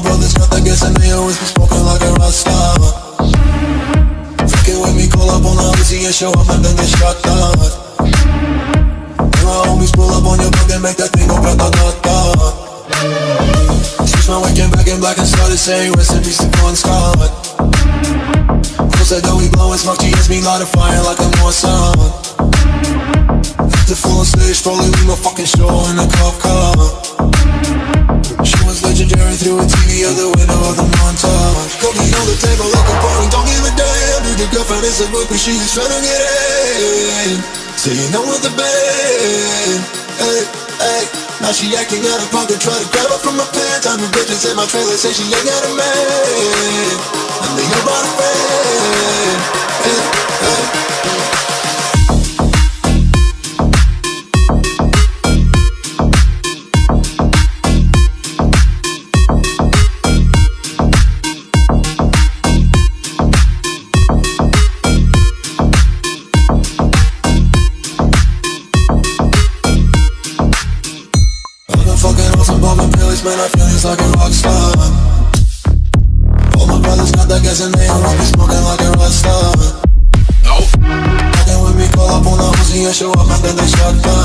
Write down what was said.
my brothers got that gas and they always be smoking like a rasta. Fucking with me, call up on the Uzi and show up and then get shot down. And my homies pull up on your block and make that thing go grata-ta-ta. Switch my weekend back in black and started saying rest in peace to Bon Scott. Close that door, we blowing smoke, GS me light a fire like I'm on. The full on stage, probably leave my fucking show in a cop car. She was legendary through a TV out the window of the montage. Cooking on the table like a party, don't give a damn. Dude, your girlfriend is a groupie, she's trying to get in. Saying no with the band. Hey, hey. Now she acting out of pocket, try to grab her from my pants. I'm a bitches in my trailer, say she ain't got a man. Poppin' man, I feel it's like a rock star. All my brothers got that gas and they all be smoking like a rock star. Fucking with me, call up on the Uzi and show up and then they shut down